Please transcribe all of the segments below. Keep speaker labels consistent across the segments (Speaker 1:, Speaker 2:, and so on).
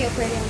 Speaker 1: the pretty.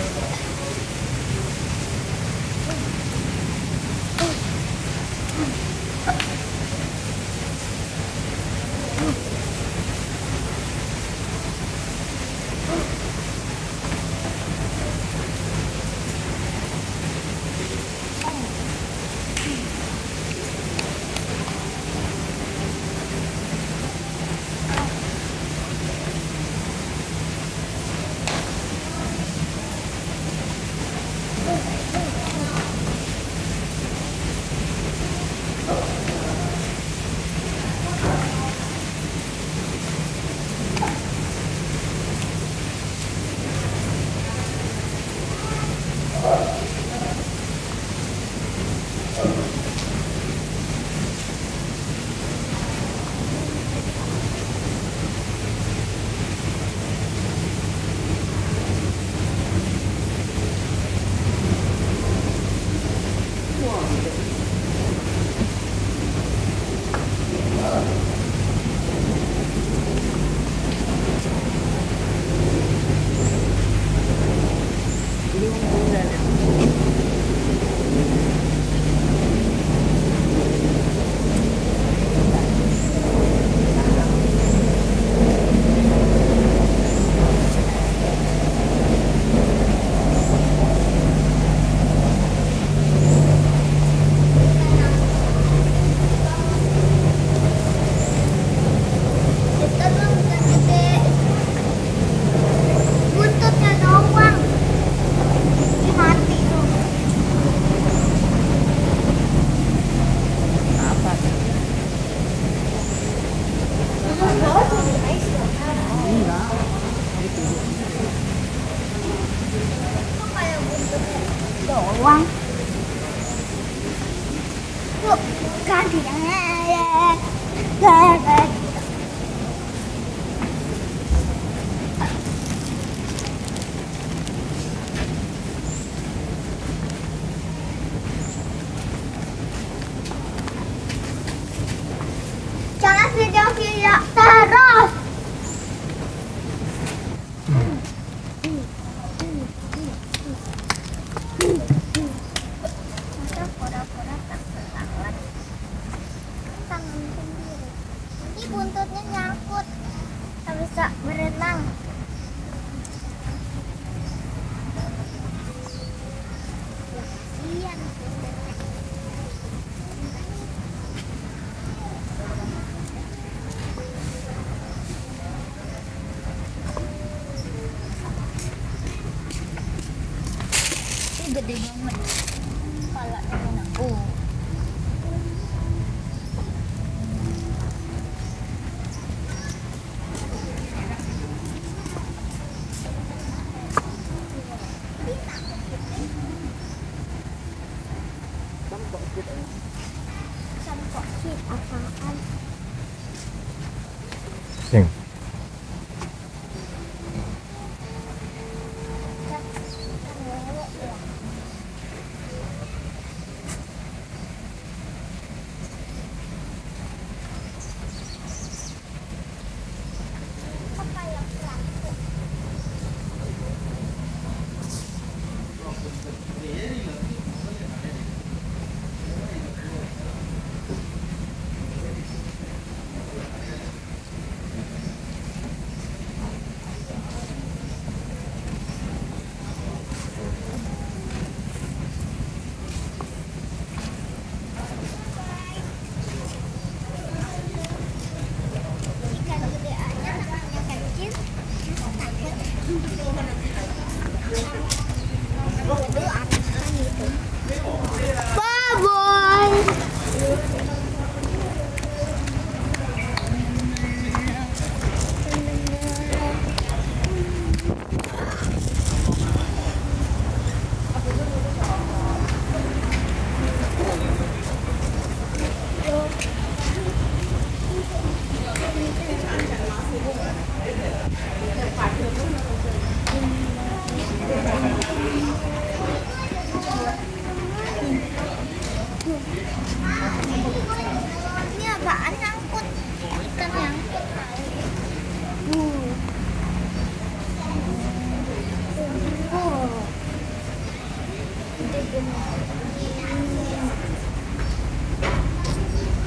Speaker 1: Thank you.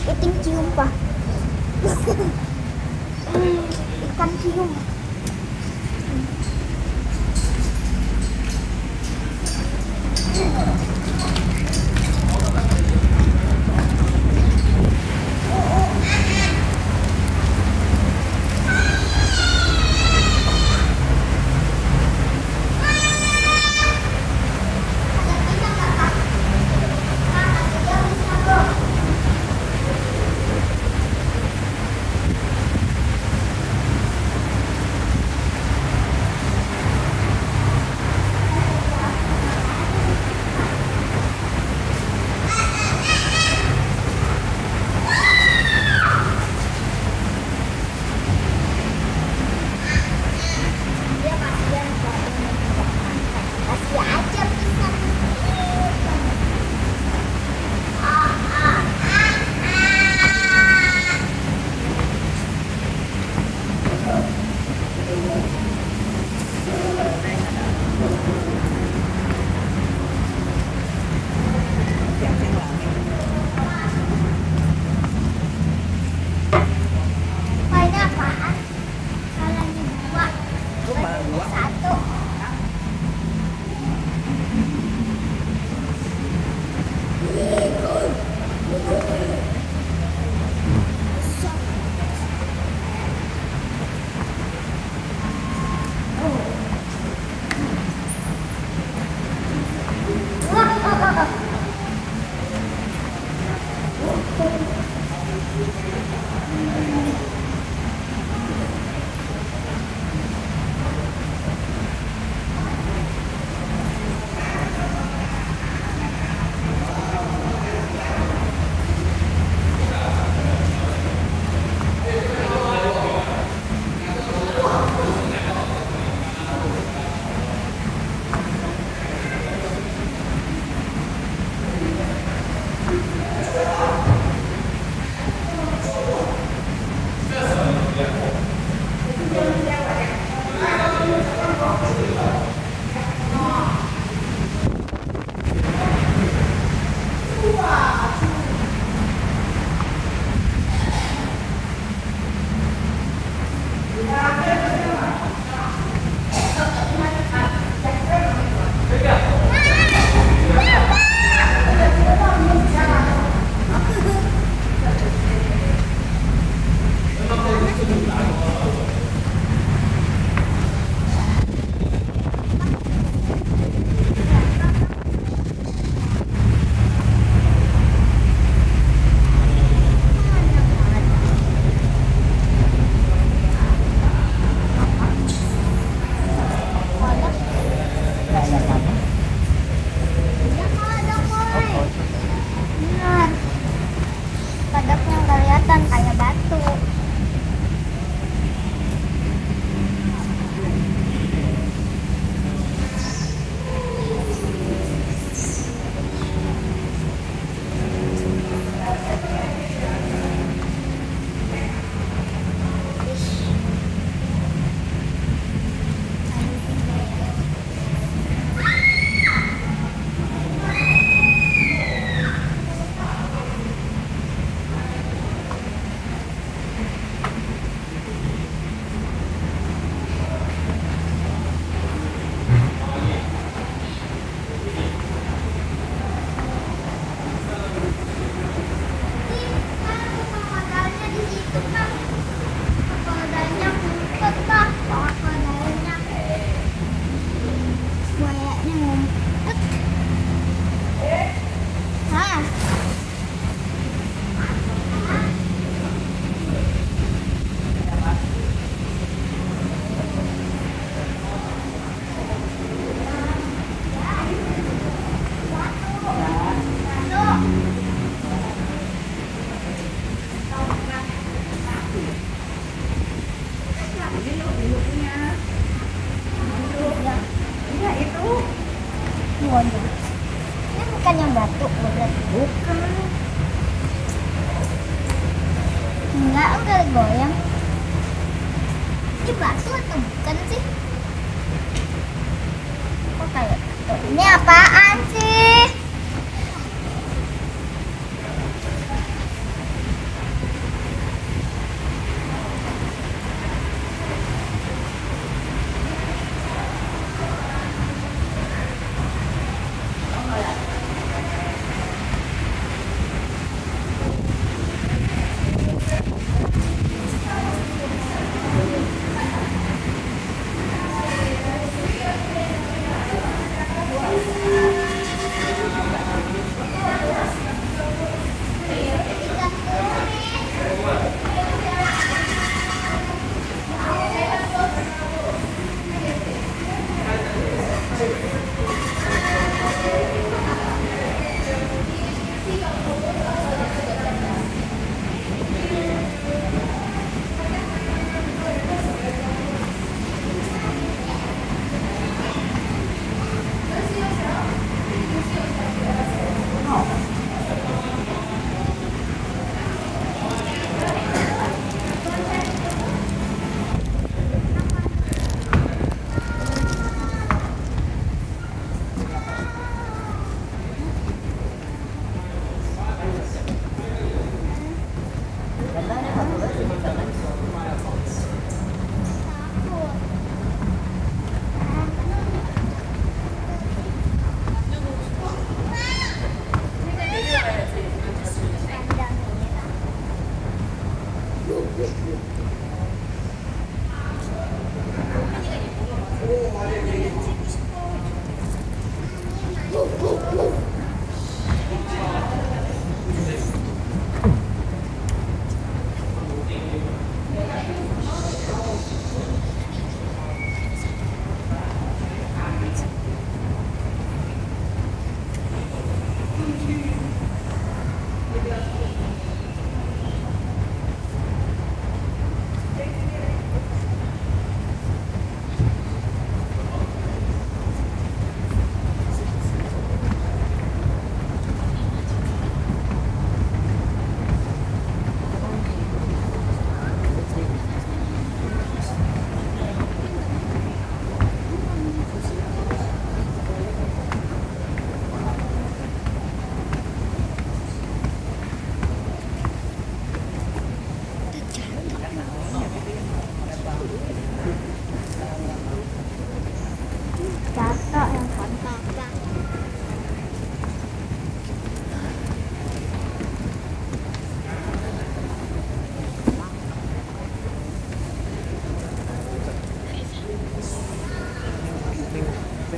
Speaker 1: Hmm, ikan cium pak ikan cium Thank you.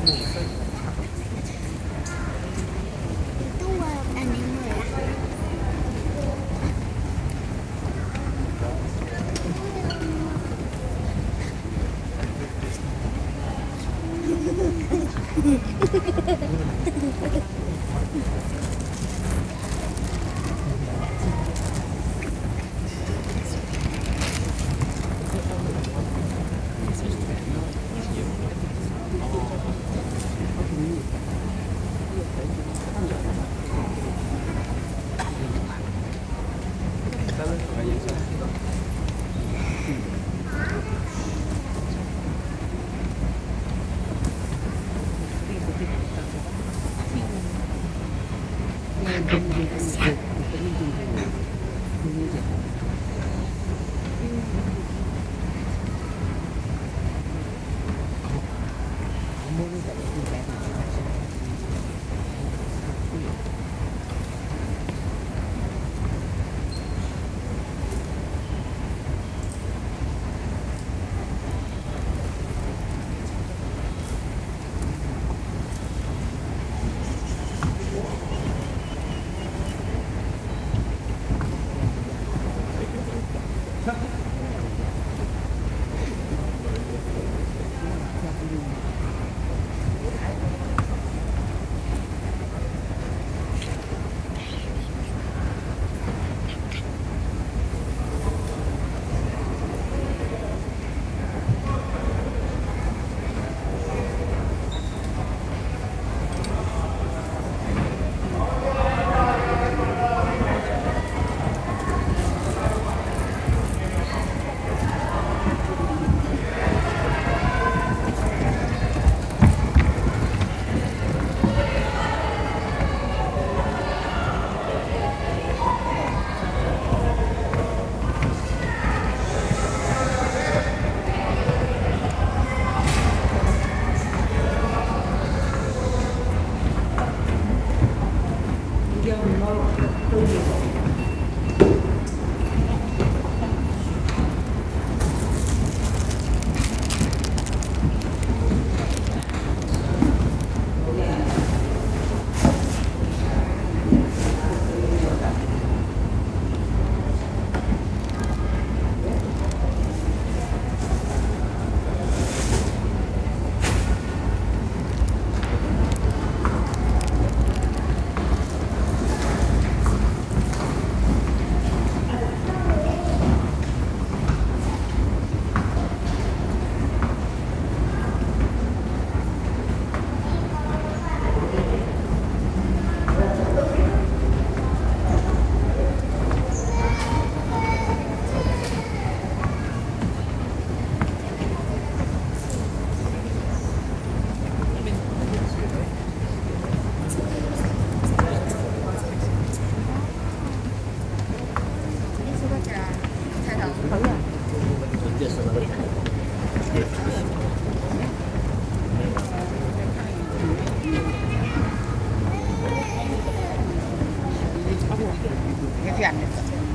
Speaker 1: Ooh. 要你妈老伙子都去。¿Qué